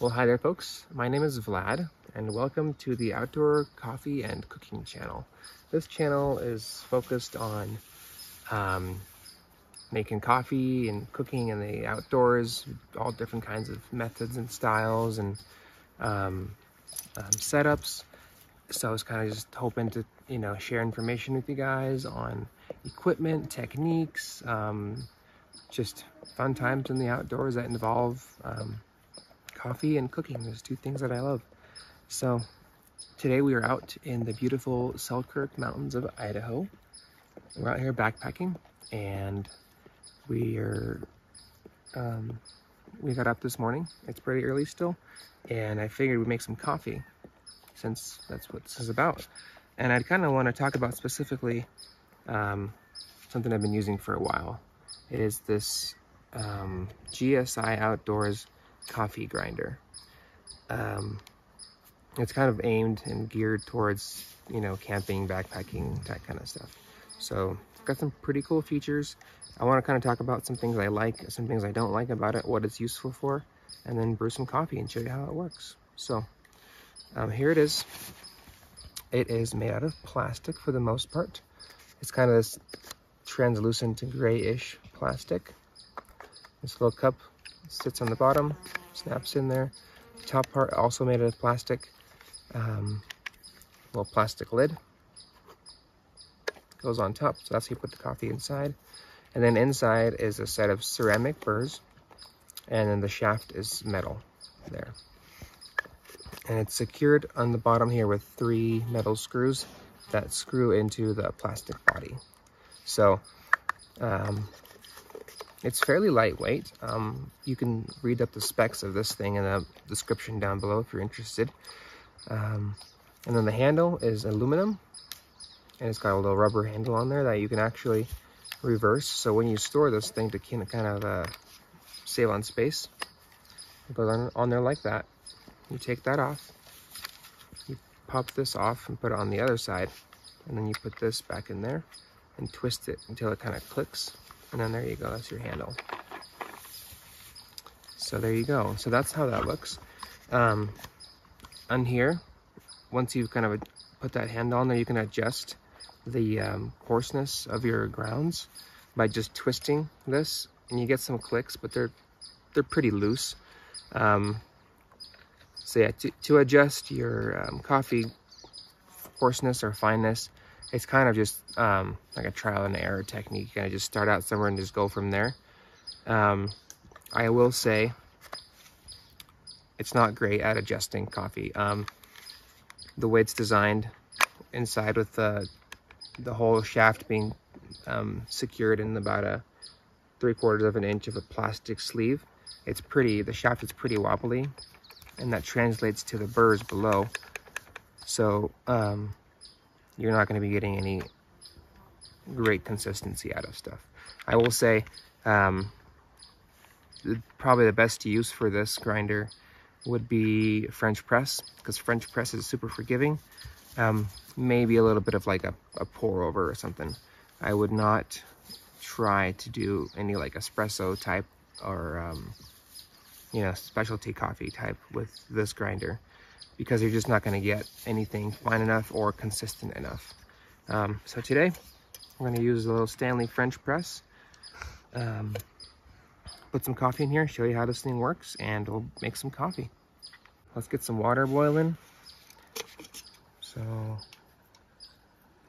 Well, hi there, folks. My name is Vlad, and welcome to the Outdoor Coffee and Cooking channel. This channel is focused on um, making coffee and cooking in the outdoors, all different kinds of methods and styles and um, um, setups. So I was kind of just hoping to, you know, share information with you guys on equipment, techniques, um, just fun times in the outdoors that involve um, coffee and cooking. There's two things that I love. So today we are out in the beautiful Selkirk Mountains of Idaho. We're out here backpacking and we are, um, we got up this morning. It's pretty early still. And I figured we'd make some coffee since that's what this is about. And I kind of want to talk about specifically um, something I've been using for a while. It is this um, GSI Outdoors coffee grinder. Um, it's kind of aimed and geared towards, you know, camping, backpacking, that kind of stuff. So it's got some pretty cool features. I want to kind of talk about some things I like, some things I don't like about it, what it's useful for, and then brew some coffee and show you how it works. So um, here it is. It is made out of plastic for the most part. It's kind of this translucent grayish plastic. This little cup sits on the bottom, snaps in there. The top part also made out of plastic. Um, little plastic lid goes on top. So that's how you put the coffee inside. And then inside is a set of ceramic burrs. And then the shaft is metal there. And it's secured on the bottom here with three metal screws that screw into the plastic body. So um, it's fairly lightweight. Um, you can read up the specs of this thing in the description down below if you're interested. Um, and then the handle is aluminum and it's got a little rubber handle on there that you can actually reverse. So when you store this thing to kind of uh, save on space, it on there like that. You take that off, you pop this off and put it on the other side, and then you put this back in there and twist it until it kind of clicks and then there you go, that's your handle. So there you go. So that's how that looks. Um, on here, once you've kind of put that handle on there, you can adjust the um, coarseness of your grounds by just twisting this and you get some clicks, but they're they're pretty loose. Um, so yeah, to, to adjust your um, coffee coarseness or fineness, it's kind of just um, like a trial and error technique. You kind of just start out somewhere and just go from there. Um, I will say it's not great at adjusting coffee. Um, the way it's designed inside with the, the whole shaft being um, secured in about a three quarters of an inch of a plastic sleeve, it's pretty, the shaft is pretty wobbly and that translates to the burrs below. So, um, you're not going to be getting any great consistency out of stuff. I will say, um, probably the best use for this grinder would be French press, because French press is super forgiving. Um, maybe a little bit of like a, a pour over or something. I would not try to do any like espresso type or, um, you know, specialty coffee type with this grinder because you're just not going to get anything fine enough or consistent enough. Um, so today, we're going to use a little Stanley French press. Um, put some coffee in here, show you how this thing works, and we'll make some coffee. Let's get some water boiling. So,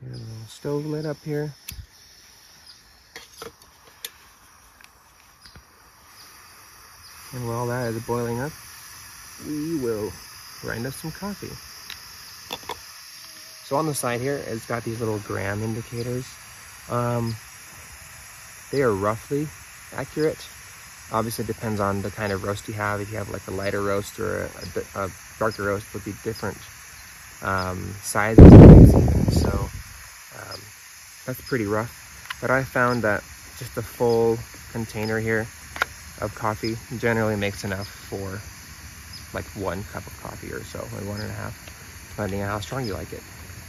get a little stove lid up here. And while that is boiling up, we will grind us some coffee. So on the side here, it's got these little gram indicators. Um, they are roughly accurate. Obviously, it depends on the kind of roast you have. If you have like a lighter roast or a, a, a darker roast, would be different um, sizes. So um, that's pretty rough. But I found that just a full container here of coffee generally makes enough for like one cup of coffee or so, like one and a half, depending on how strong you like it.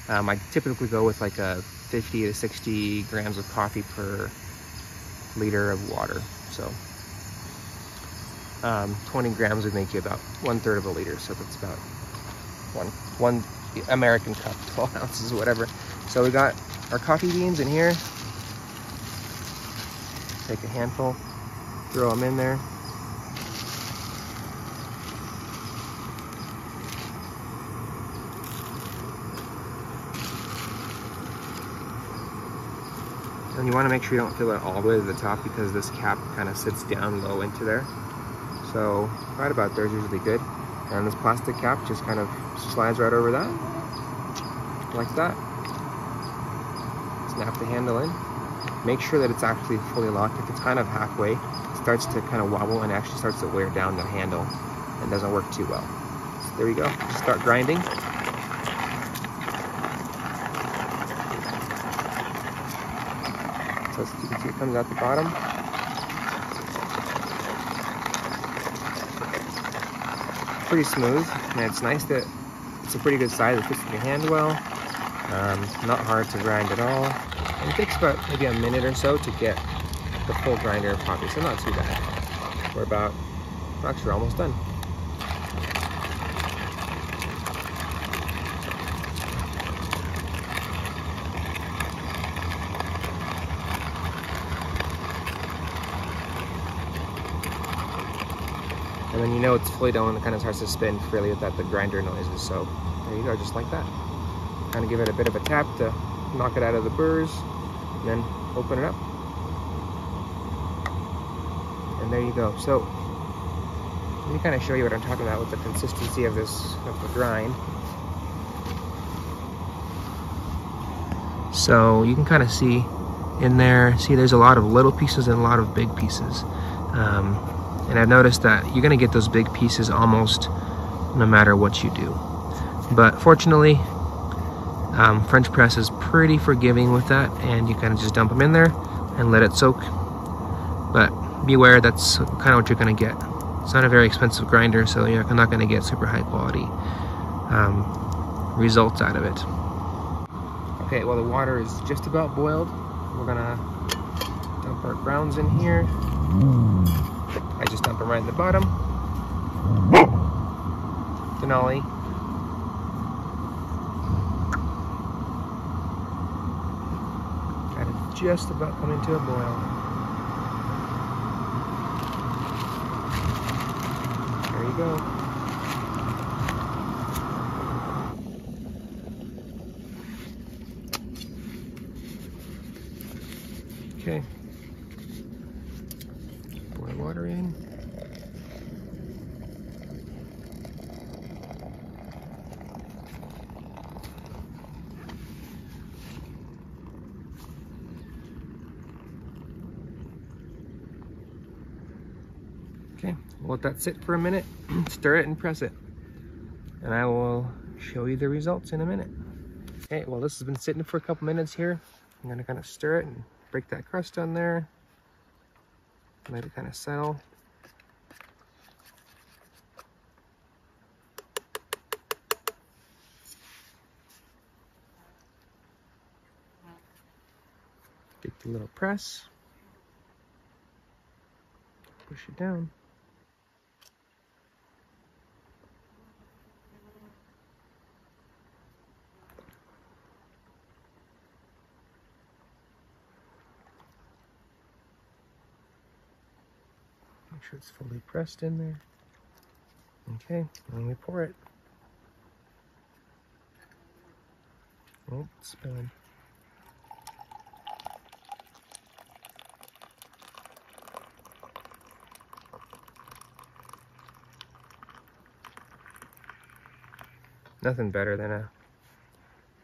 Um, I typically go with like a 50 to 60 grams of coffee per liter of water. So um, 20 grams would make you about one third of a liter. So that's about one, one American cup, 12 ounces, whatever. So we got our coffee beans in here. Take a handful, throw them in there. And you want to make sure you don't fill it all the way to the top because this cap kind of sits down low into there. So right about there is usually good. And this plastic cap just kind of slides right over that, like that. Snap the handle in. Make sure that it's actually fully locked. If it's kind of halfway, it starts to kind of wobble and actually starts to wear down the handle and doesn't work too well. So there we go. Start grinding. You can see it comes out the bottom. Pretty smooth, and it's nice that it's a pretty good size. It fits in your hand well. Um, not hard to grind at all. And it takes about maybe a minute or so to get the full grinder coffee, so not too bad. We're about, actually we're almost done. And then you know it's fully done when it kind of starts to spin freely without the grinder noises. So there you go, just like that. Kind of give it a bit of a tap to knock it out of the burrs, and then open it up. And there you go. So let me kind of show you what I'm talking about with the consistency of this, of the grind. So you can kind of see in there, see there's a lot of little pieces and a lot of big pieces. Um, and I've noticed that you're gonna get those big pieces almost no matter what you do. But fortunately, um, French press is pretty forgiving with that and you kind of just dump them in there and let it soak. But beware, that's kind of what you're gonna get. It's not a very expensive grinder, so you're not gonna get super high quality um, results out of it. Okay, well the water is just about boiled. We're gonna dump our grounds in here. I just dump them right in the bottom. Denali. Got it just about coming to a boil. There you go. Okay. Pour water in. Okay, let that sit for a minute, stir it and press it. And I will show you the results in a minute. Okay, well this has been sitting for a couple minutes here. I'm gonna kind of stir it and break that crust on there. Let it kind of settle. Get the little press. Push it down. Sure it's fully pressed in there. Okay, and we pour it. Oh, it's spilling. Nothing better than a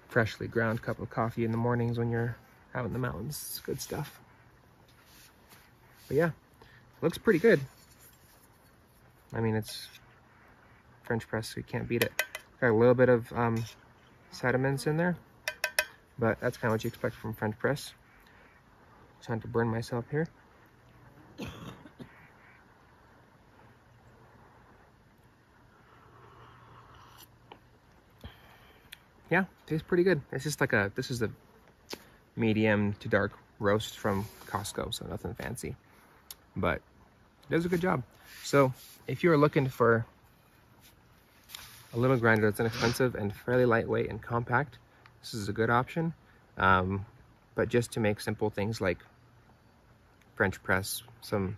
freshly ground cup of coffee in the mornings when you're out in the mountains. It's good stuff. But yeah, looks pretty good. I mean, it's French press, so you can't beat it. Got a little bit of um, sediments in there, but that's kind of what you expect from French press. Trying to burn myself here. Yeah, tastes pretty good. It's just like a, this is a medium to dark roast from Costco, so nothing fancy. But does a good job. So if you're looking for a little grinder that's inexpensive and fairly lightweight and compact, this is a good option. Um, but just to make simple things like French press, some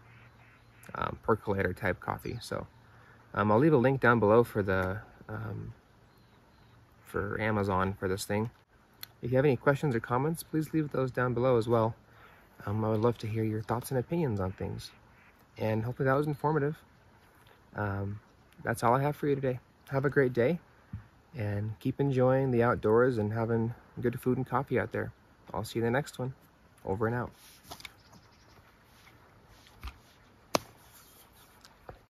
um, percolator type coffee. So um, I'll leave a link down below for the um, for Amazon for this thing. If you have any questions or comments, please leave those down below as well. Um, I would love to hear your thoughts and opinions on things. And hopefully that was informative. Um, that's all I have for you today. Have a great day and keep enjoying the outdoors and having good food and coffee out there. I'll see you in the next one. Over and out.